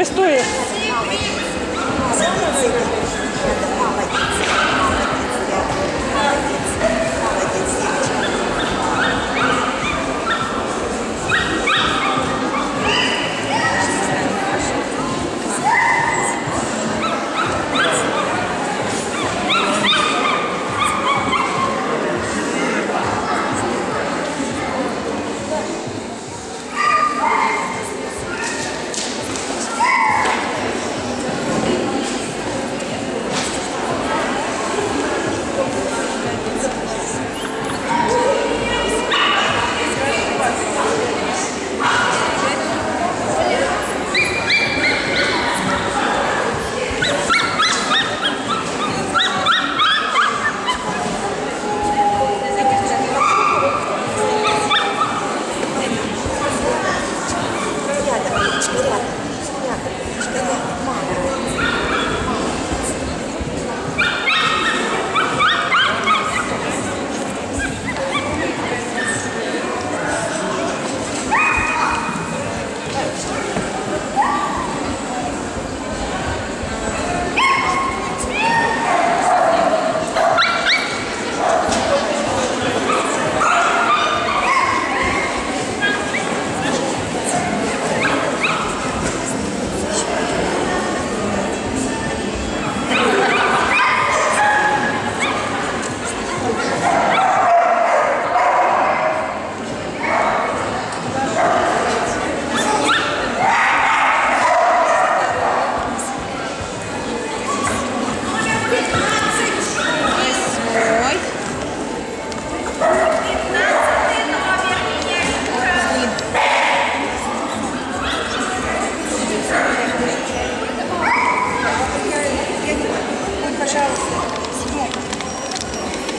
Фестує.